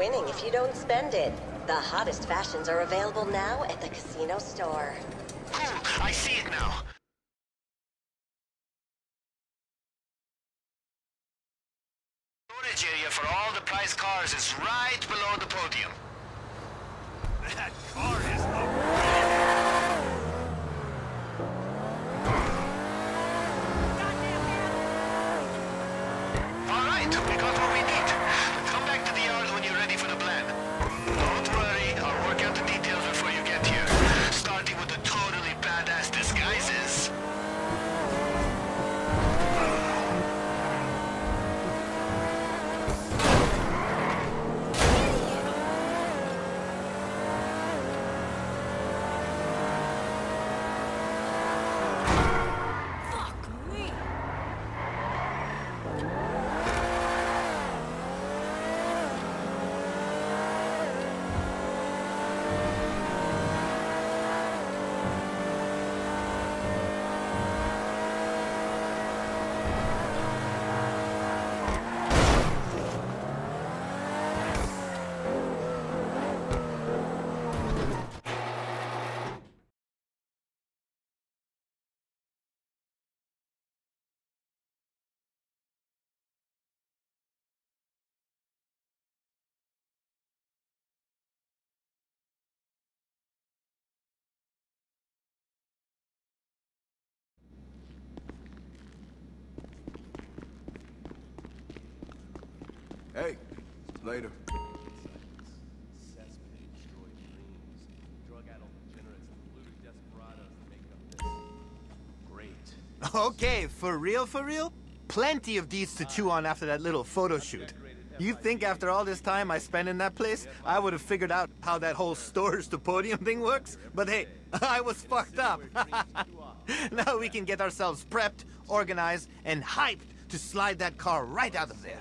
winning if you don't spend it? The hottest fashions are available now at the casino store. Cool, I see it now. Storage area for all the prize cars is right below the podium. That car Hey, later. Great. Okay, for real, for real? Plenty of deeds to chew on after that little photo shoot. You think after all this time I spent in that place, I would have figured out how that whole storage to podium thing works? But hey, I was fucked up. now we can get ourselves prepped, organized, and hyped to slide that car right out of there.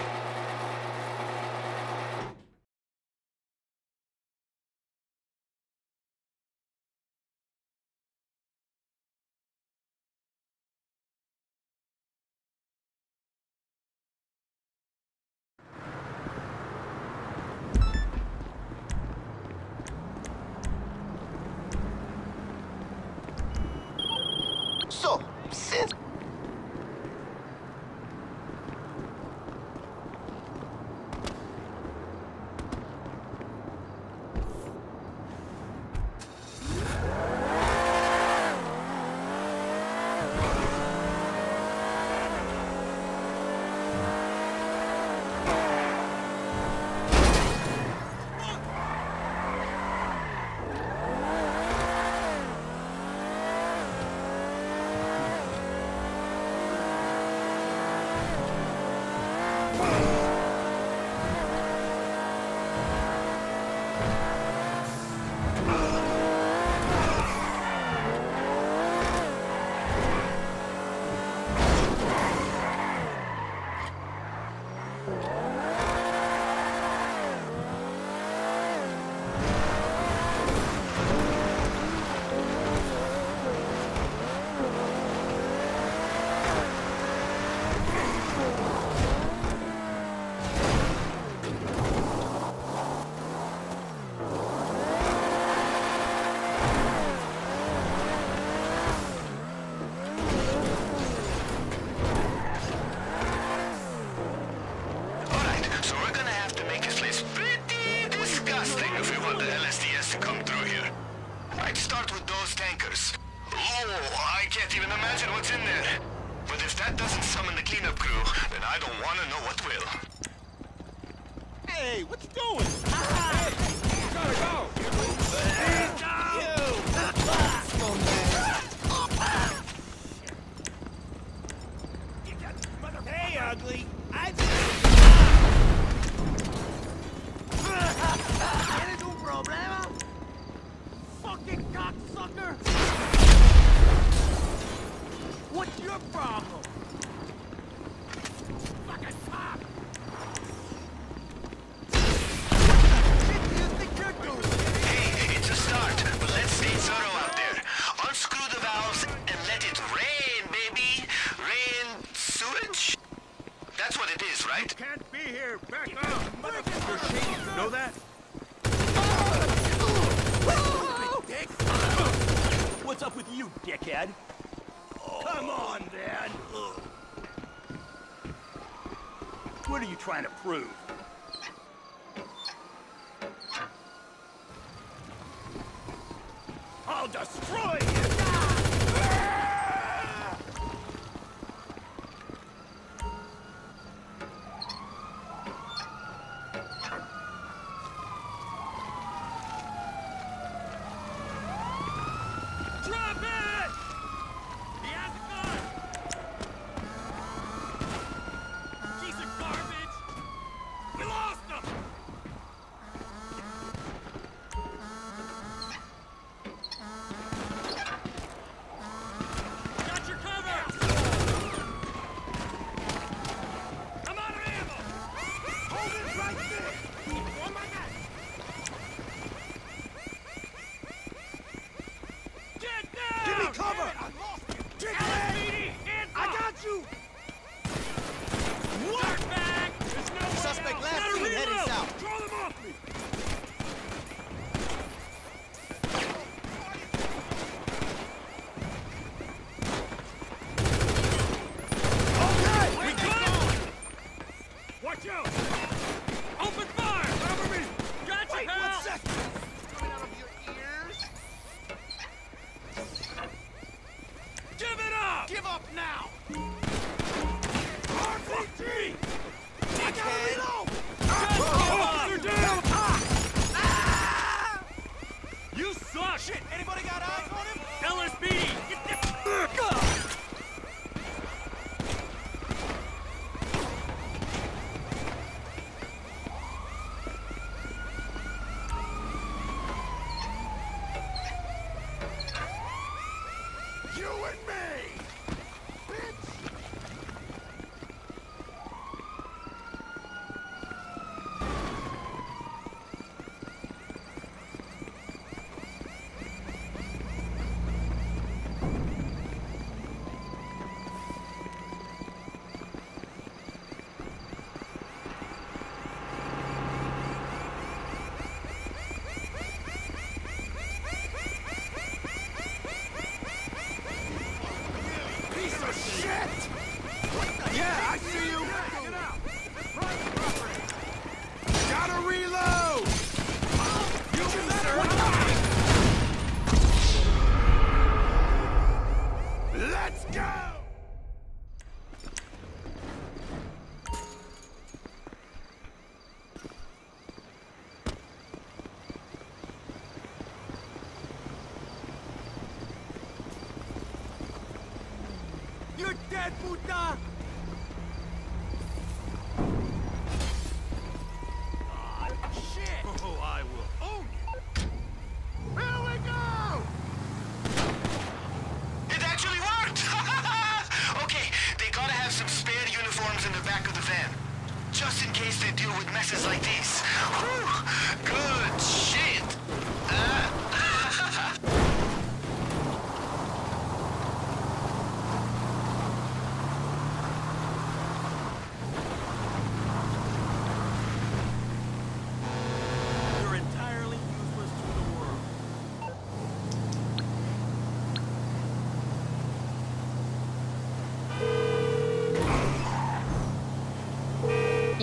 So,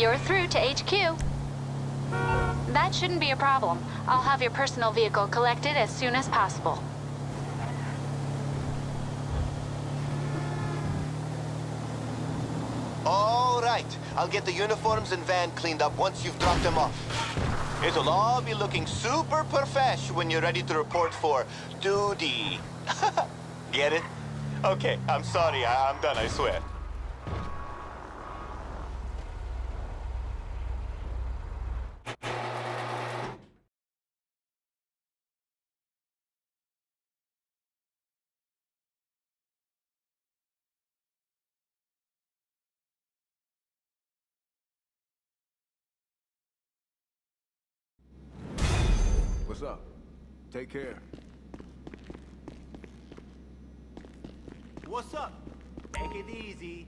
You're through to HQ. That shouldn't be a problem. I'll have your personal vehicle collected as soon as possible. All right. I'll get the uniforms and van cleaned up once you've dropped them off. It'll all be looking super perfesh when you're ready to report for duty. get it? Okay, I'm sorry. I am done, I swear. Take care. What's up? Take it easy.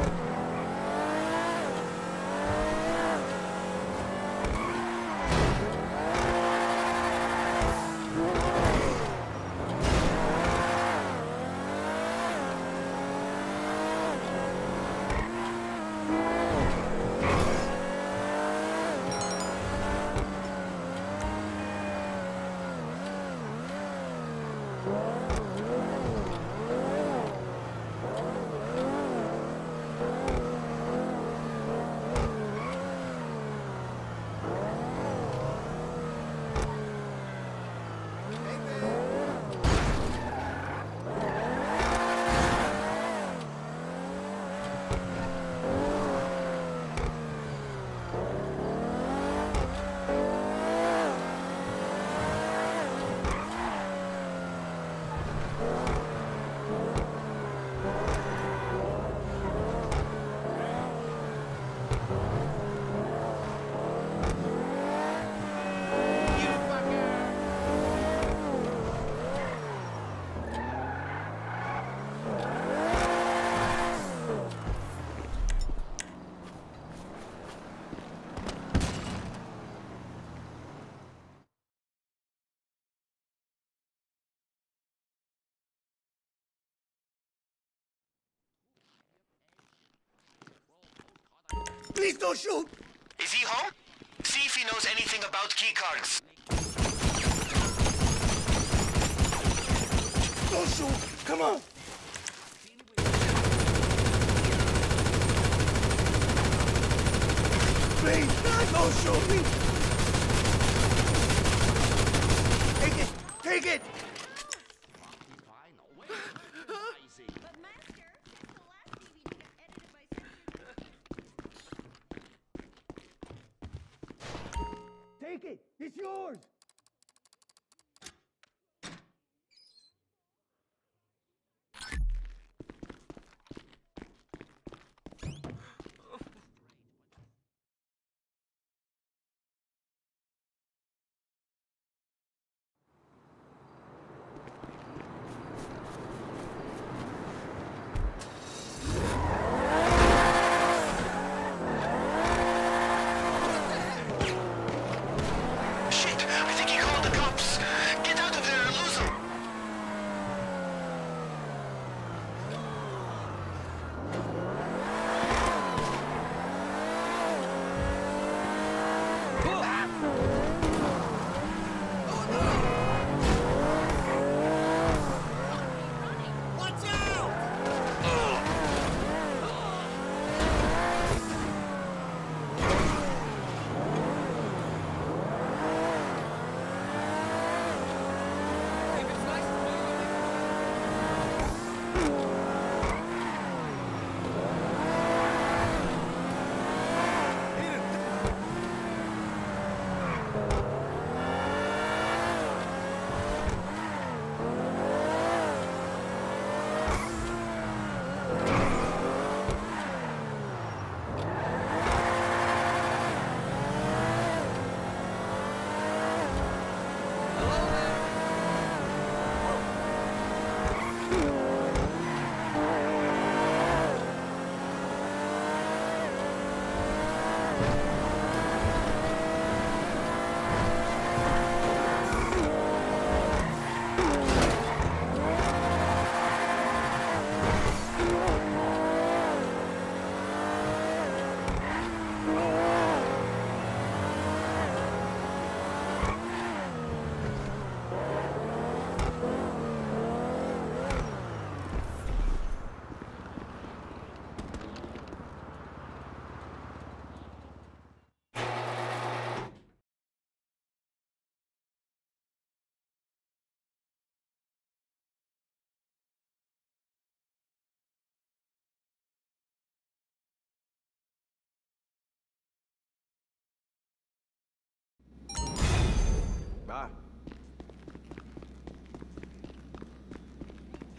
Please don't shoot! Is he home? See if he knows anything about keycards. Don't shoot! Come on! Please, don't shoot me! Take it! Take it!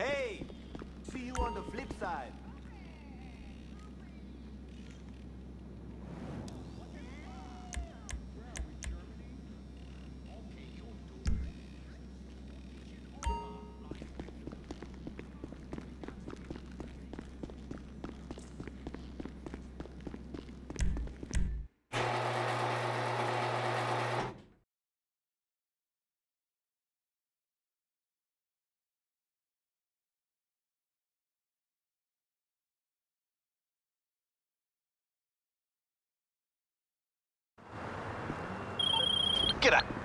Hey, see you on the flip side. Get up.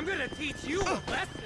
I'm gonna teach you a lesson!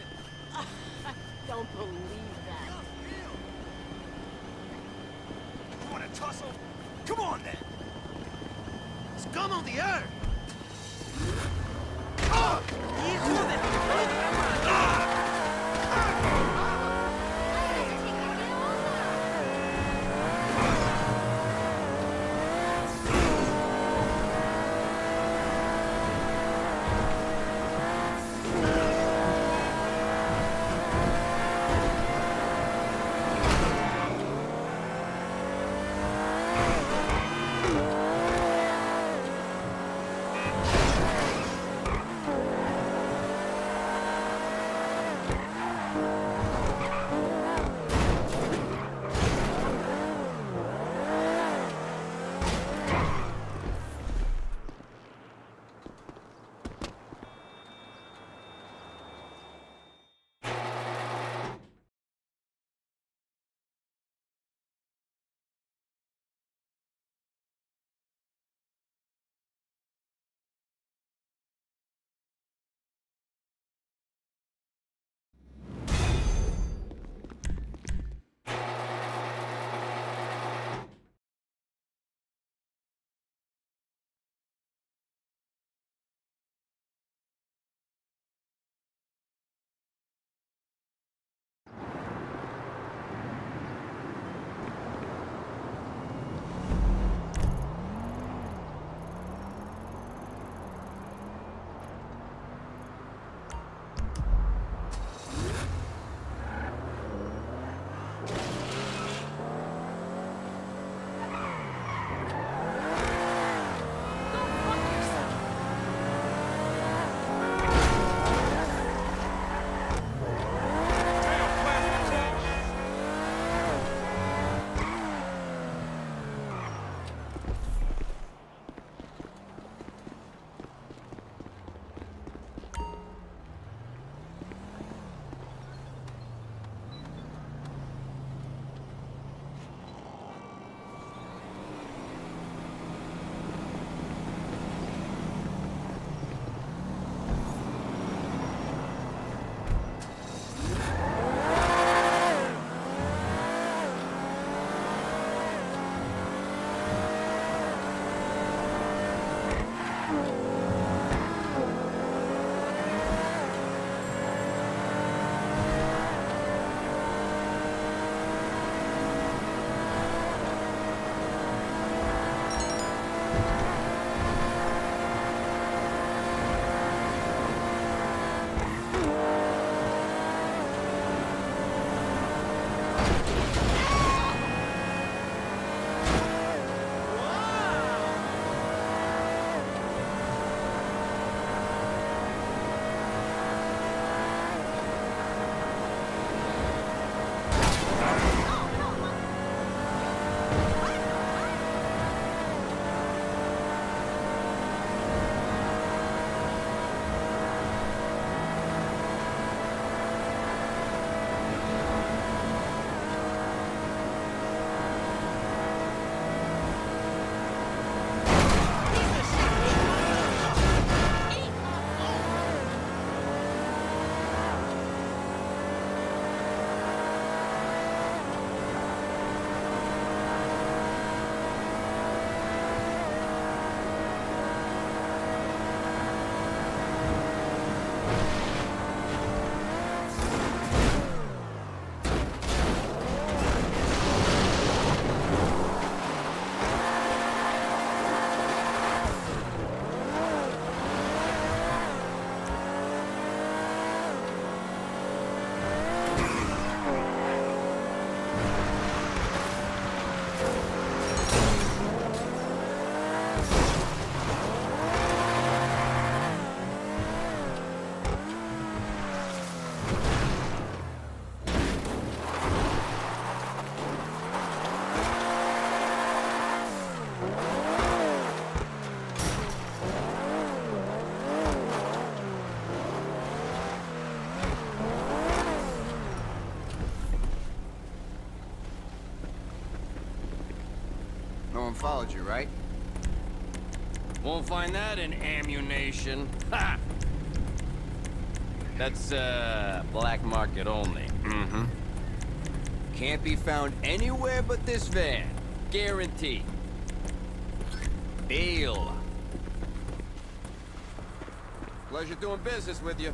Followed you, right? Won't find that in Ammu-Nation. Ha! That's, uh, black market only. Mm-hmm. Can't be found anywhere but this van. Guarantee. Deal. Pleasure doing business with you.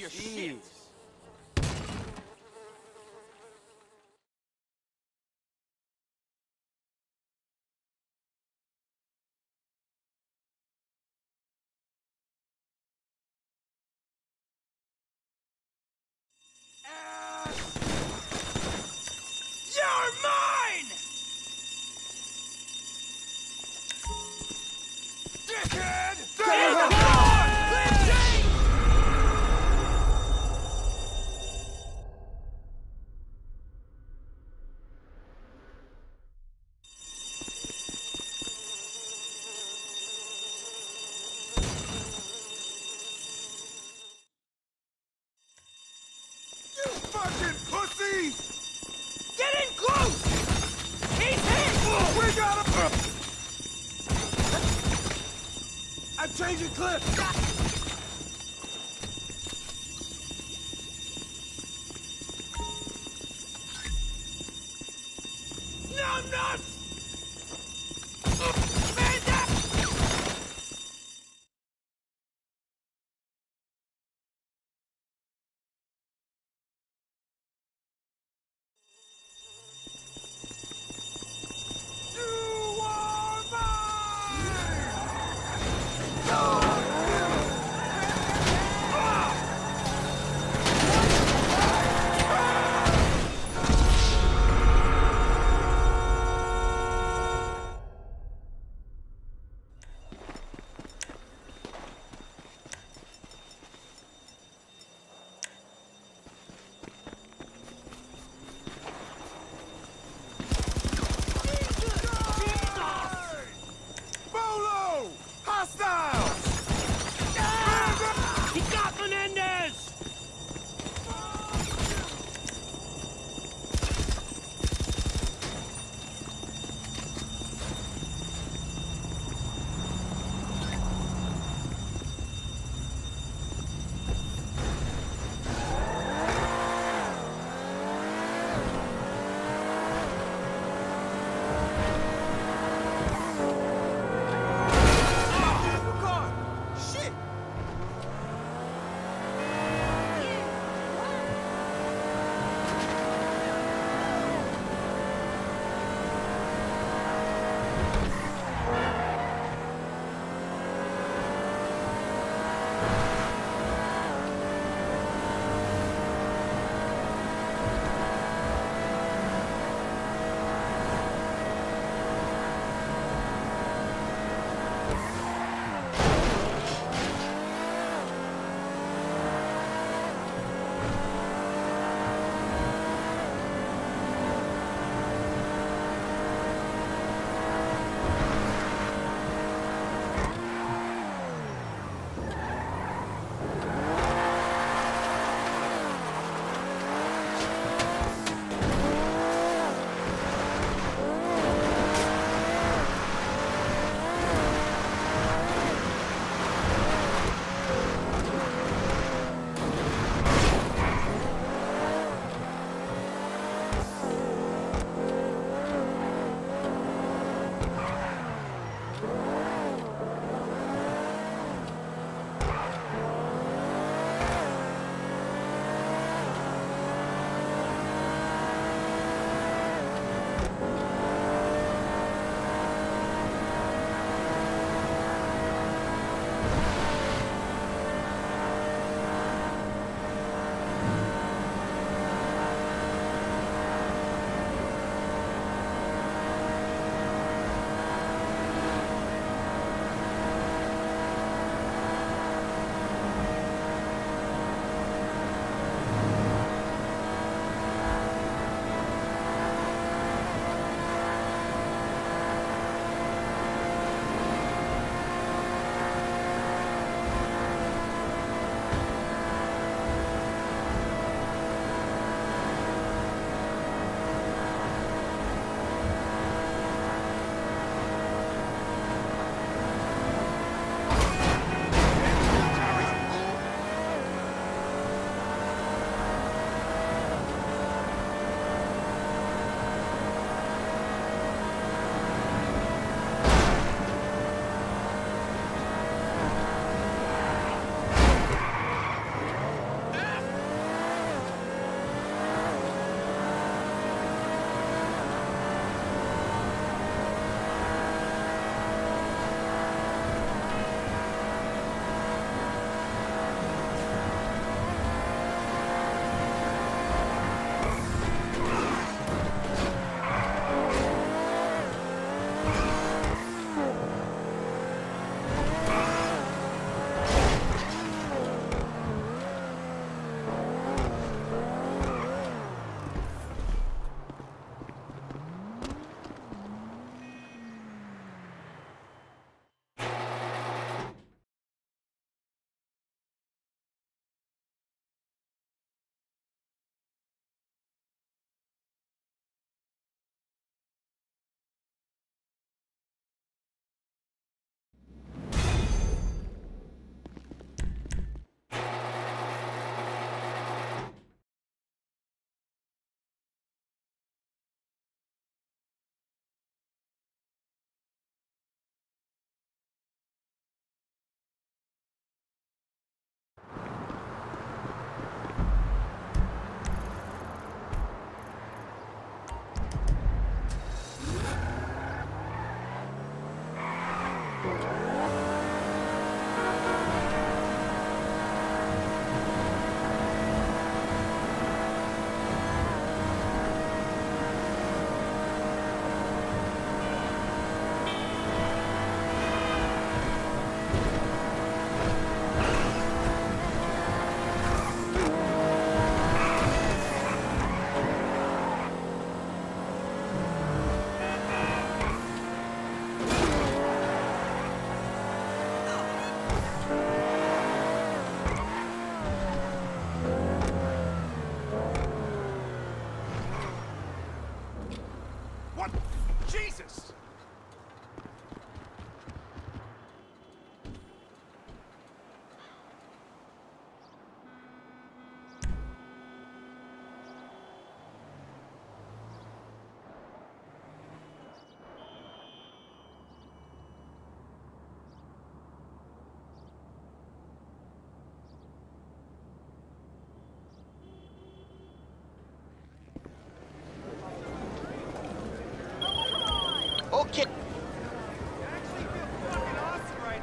Your shit. Get in close! He's hit! We got him! I'm changing clips!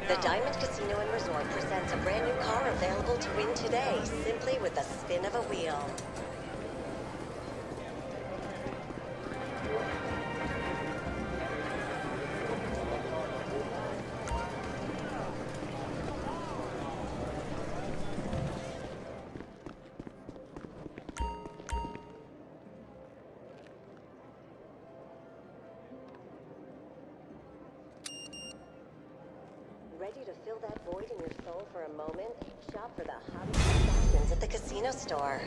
The Diamond Casino and Resort presents a brand new car available to win today, simply with the spin of a wheel. Fill that void in your soul for a moment? Shop for the hottest fashions at the casino store.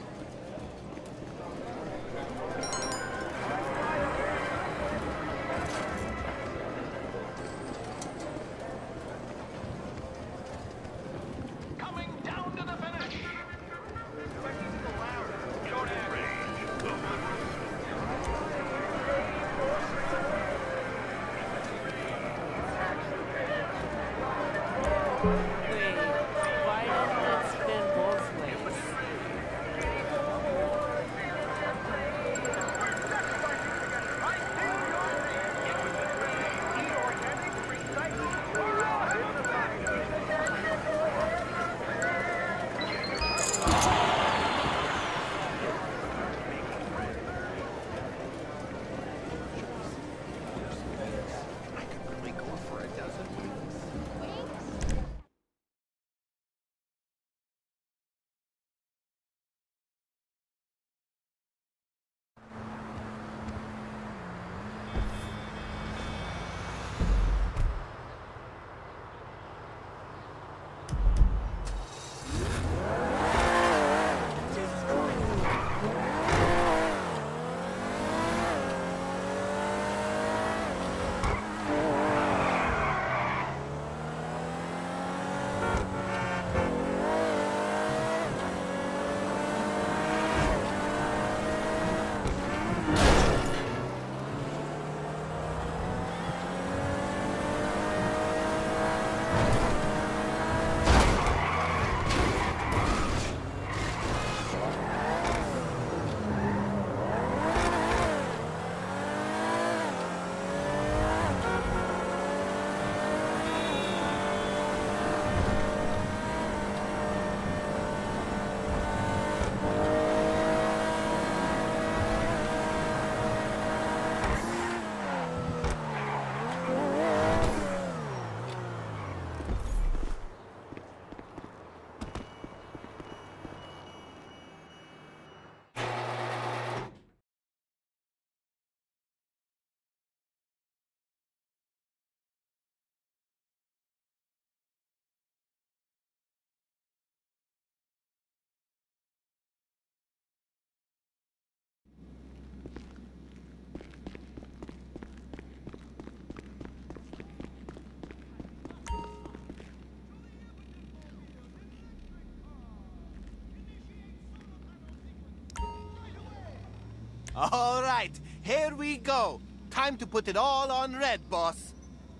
All right, here we go. Time to put it all on red, boss.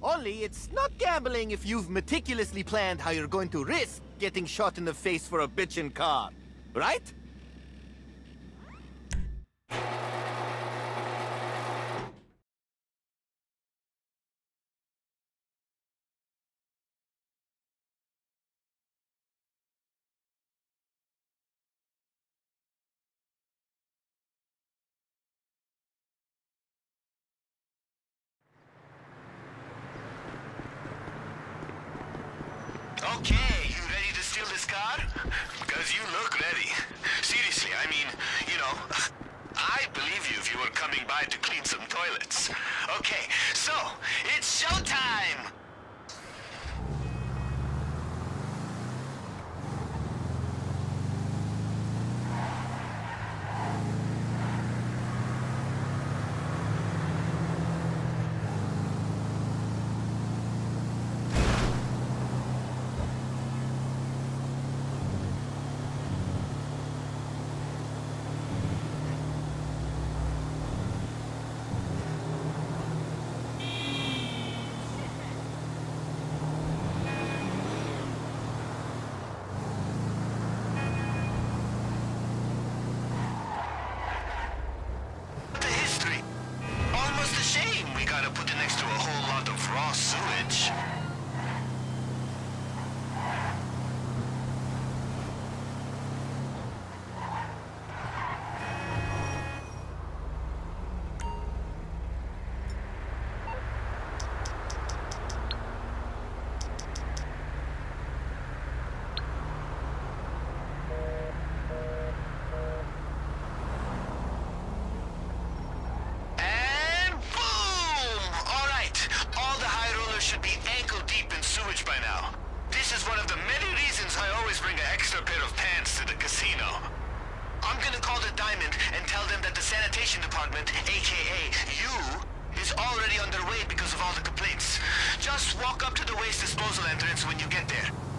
Only it's not gambling if you've meticulously planned how you're going to risk getting shot in the face for a bitchin' car. Right? Okay, you ready to steal this car? Because you look ready. Seriously, I mean, you know, I believe you if you were coming by to clean some toilets. Okay, so, it's showtime! always bring an extra pair of pants to the casino. I'm gonna call the Diamond and tell them that the sanitation department, aka you, is already underway because of all the complaints. Just walk up to the waste disposal entrance when you get there.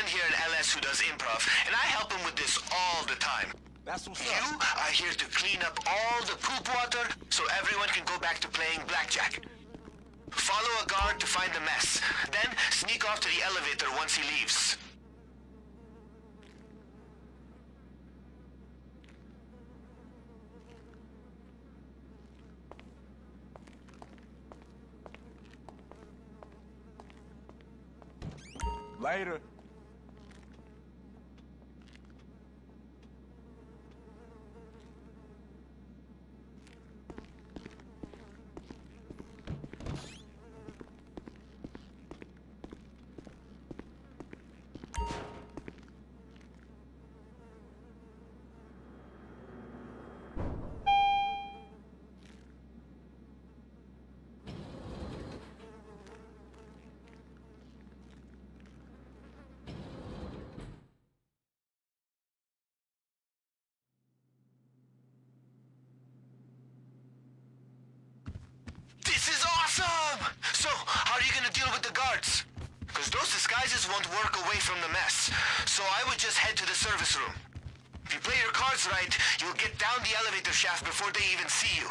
Friend here in LS who does improv, and I help him with this all the time. That's what's You are here to clean up all the poop water so everyone can go back to playing blackjack. Follow a guard to find the mess. Then sneak off to the elevator once he leaves. Later. This is awesome! So, how are you gonna deal with the guards? Because those disguises won't work away from the mess. So I would just head to the service room. If you play your cards right, you'll get down the elevator shaft before they even see you.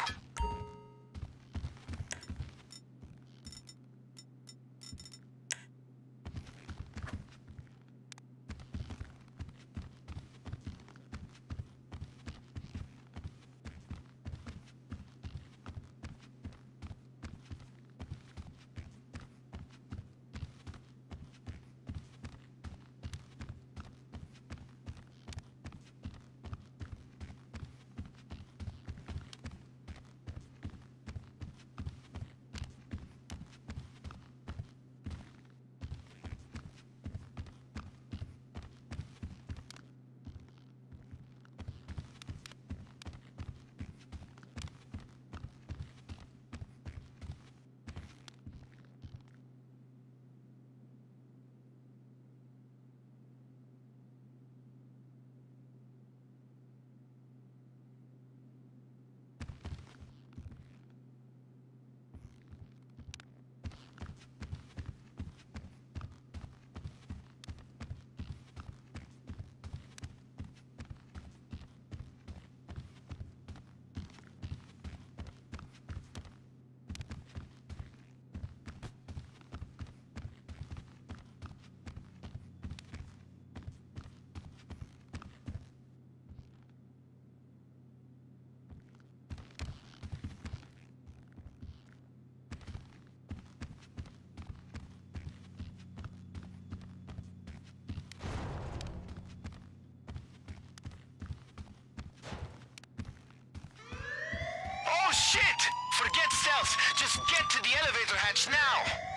Stealth. Just get to the elevator hatch now.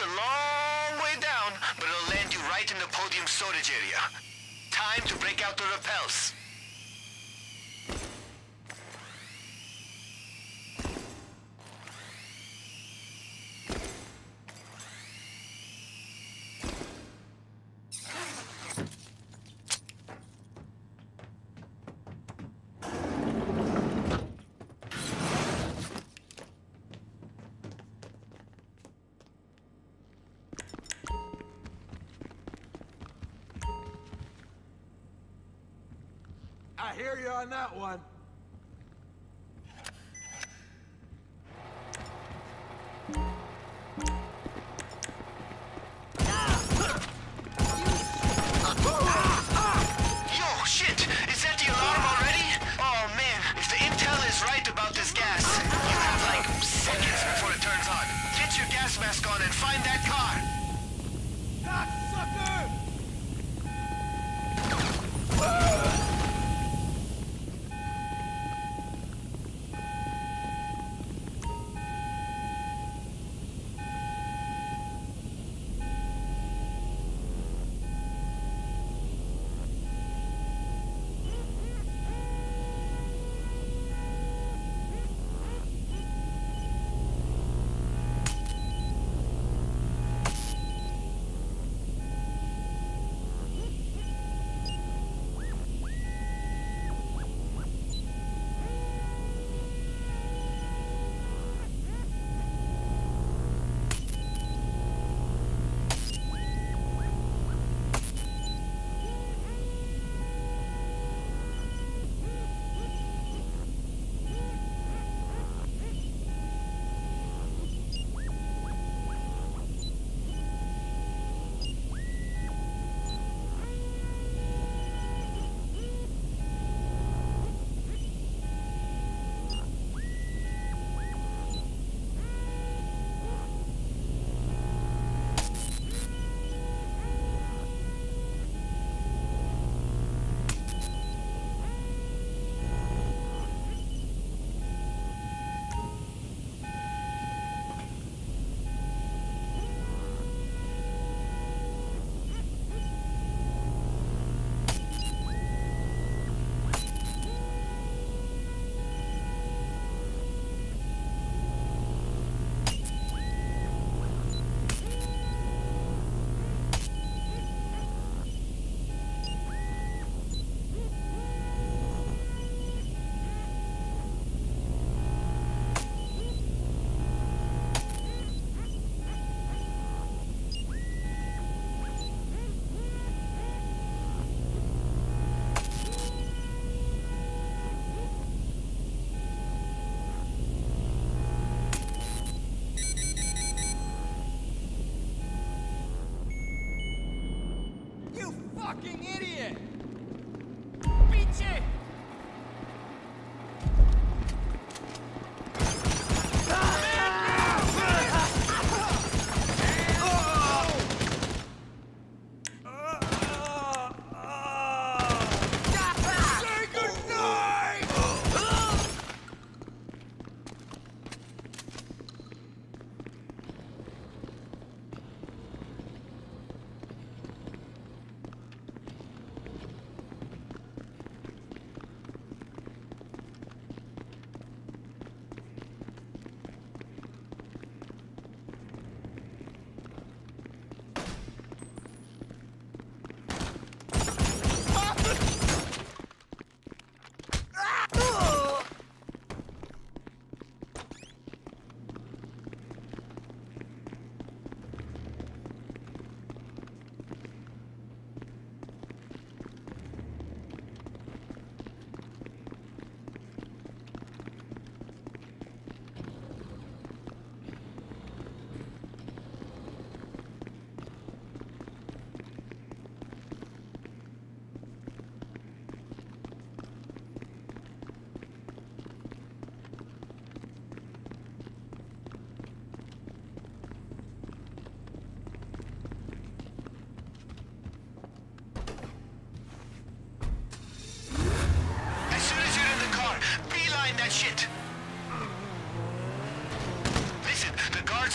A long way down, but it'll land you right in the podium storage area. Time to break out the rappels. On that one.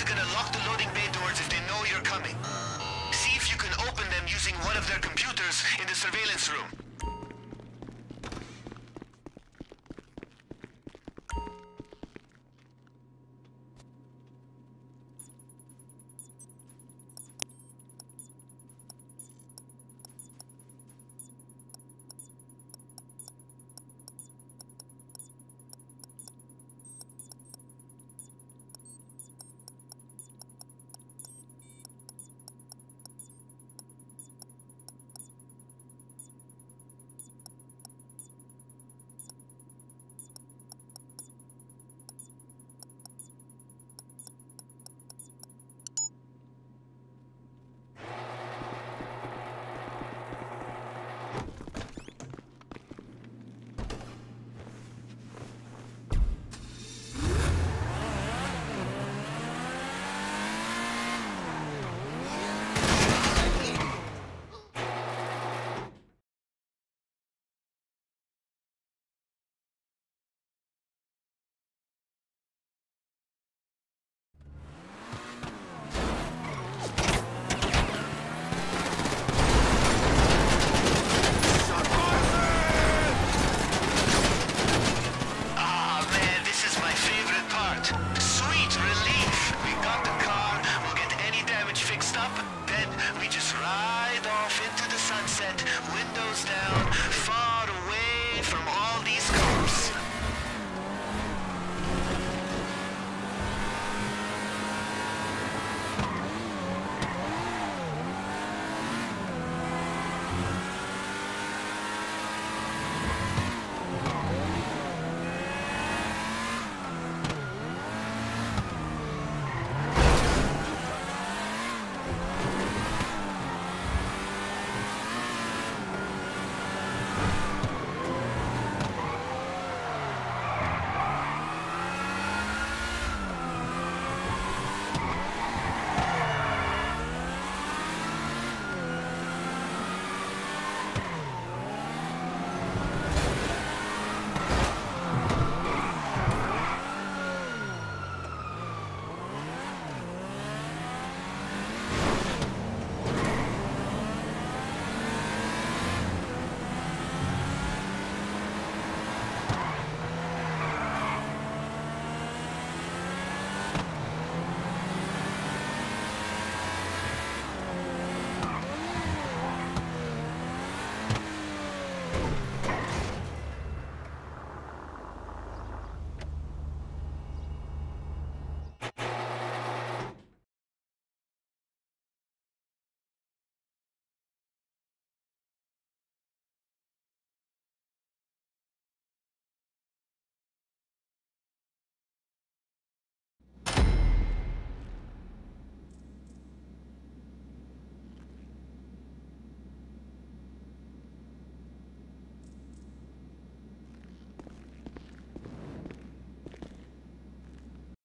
gonna lock the loading bay doors if they know you're coming. See if you can open them using one of their computers in the surveillance room.